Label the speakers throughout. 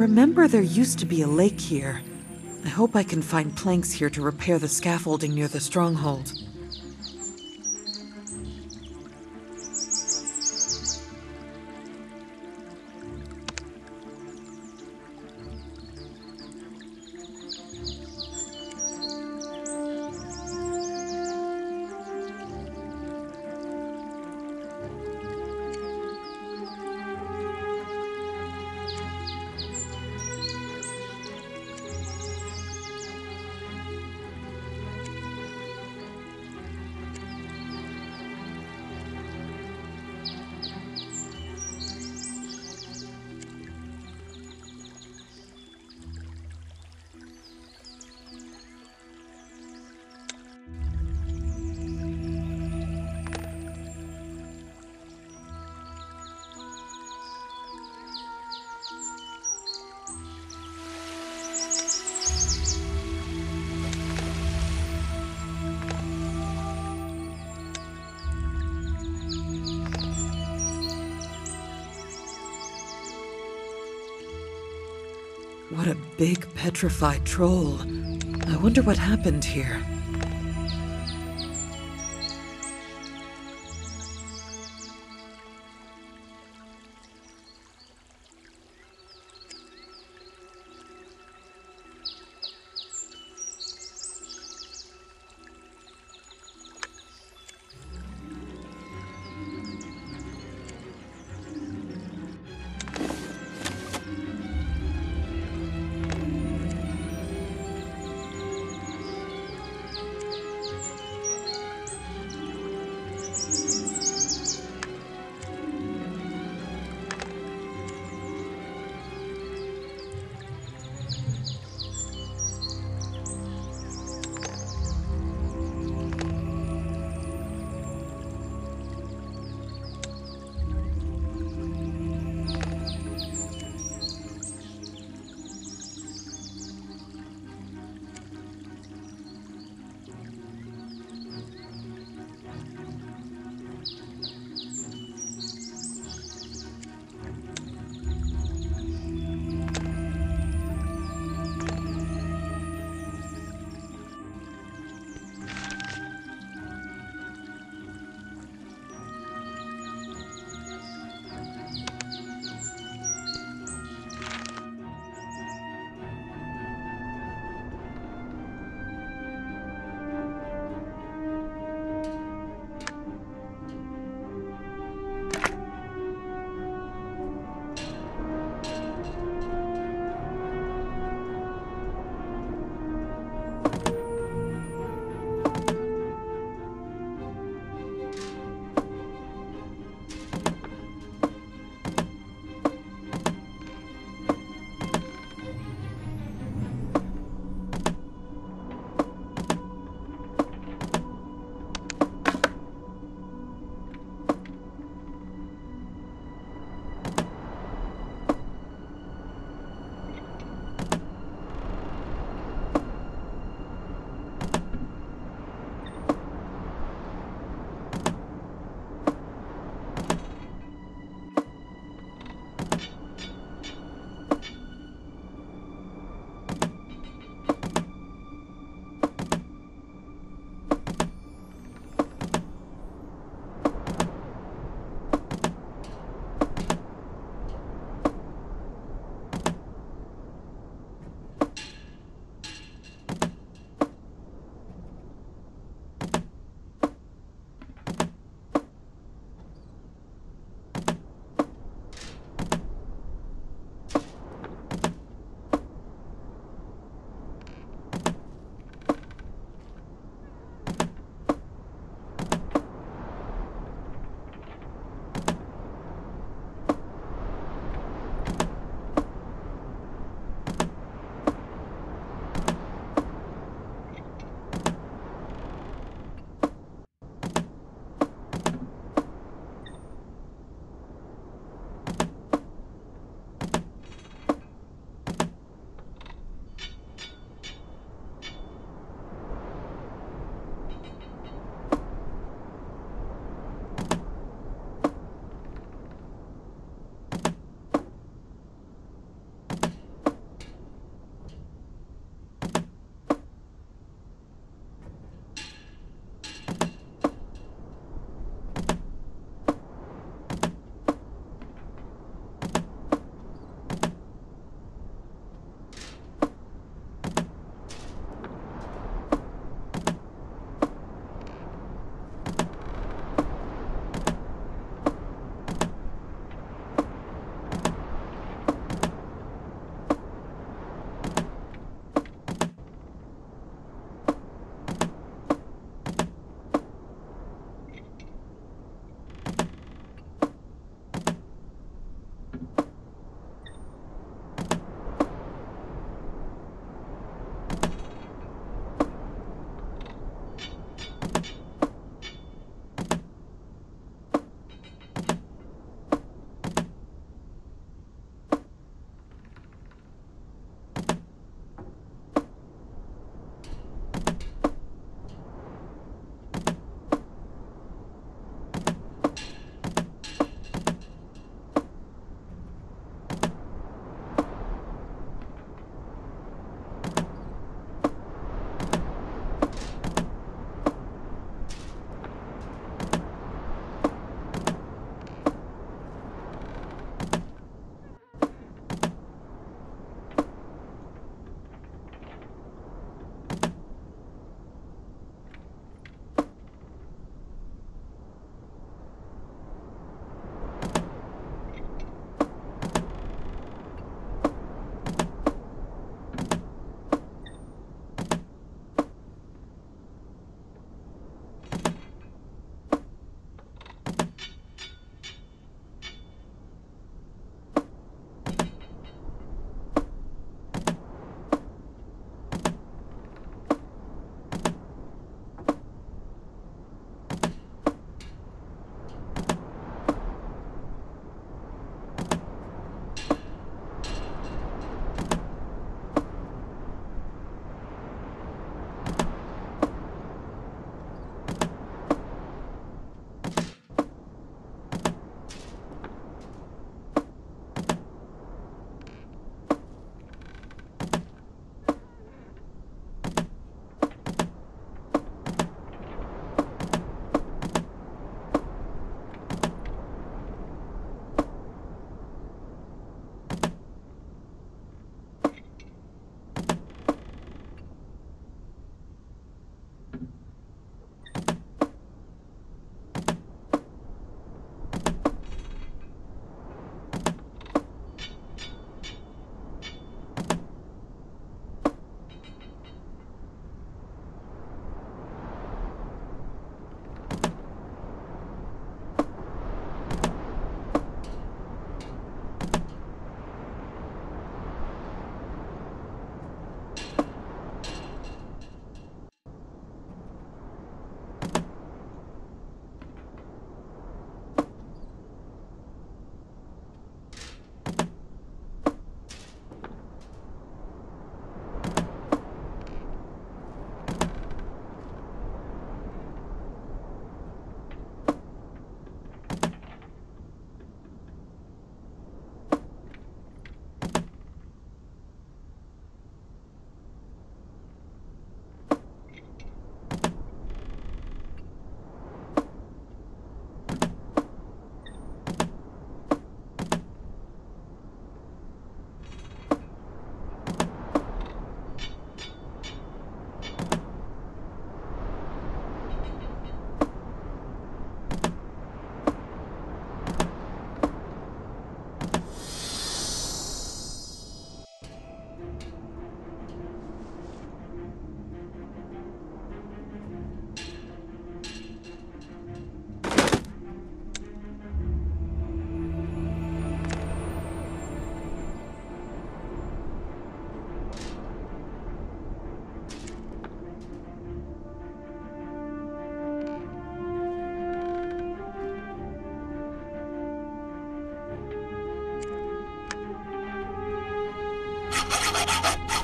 Speaker 1: remember there used to be a lake here. I hope I can find planks here to repair the scaffolding near the stronghold. Big petrified troll. I wonder what happened here.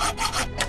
Speaker 1: Ha ha ha!